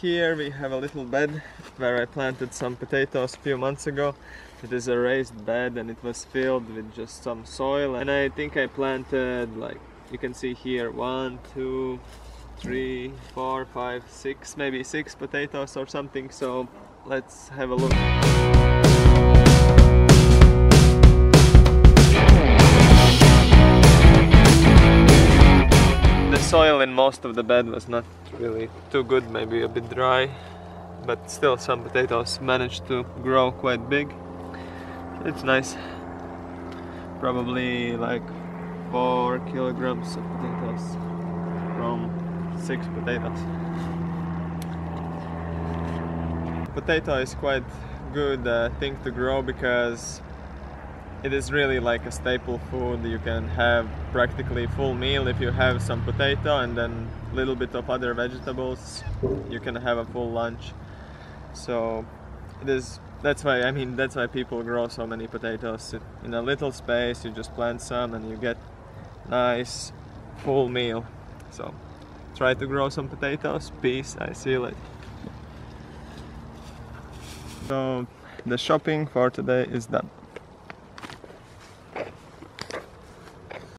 here we have a little bed where I planted some potatoes a few months ago. It is a raised bed and it was filled with just some soil and I think I planted like you can see here one, two, three, four, five, six, maybe six potatoes or something. So let's have a look. Soil in most of the bed was not really too good, maybe a bit dry, but still some potatoes managed to grow quite big. It's nice. Probably like four kilograms of potatoes from six potatoes. Potato is quite good uh, thing to grow because it is really like a staple food. You can have practically full meal if you have some potato and then a little bit of other vegetables. You can have a full lunch. So it is. That's why I mean that's why people grow so many potatoes in a little space. You just plant some and you get nice full meal. So try to grow some potatoes. Peace. I see you later. So the shopping for today is done.